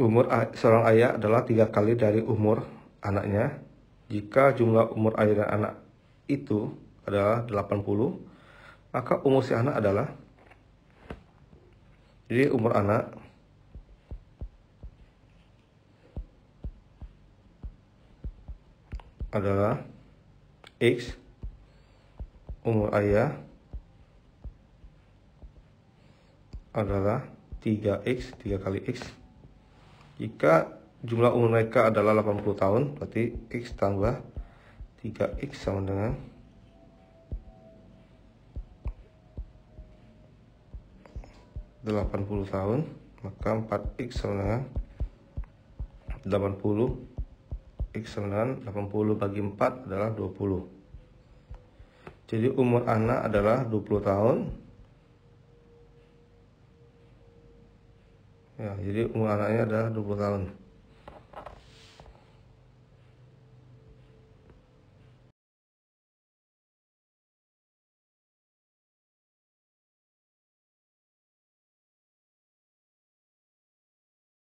umur seorang ayah adalah tiga kali dari umur anaknya. Jika jumlah umur ayah dan anak itu adalah 80, maka umur si anak adalah jadi umur anak adalah X umur ayah adalah 3X 3 kali X jika jumlah umur mereka adalah 80 tahun berarti X tambah 3X sama dengan 80 tahun maka 4x sama dengan 80 x sama dengan 80 bagi 4 adalah 20 jadi umur anak adalah 20 tahun ya jadi umur anaknya adalah 20 tahun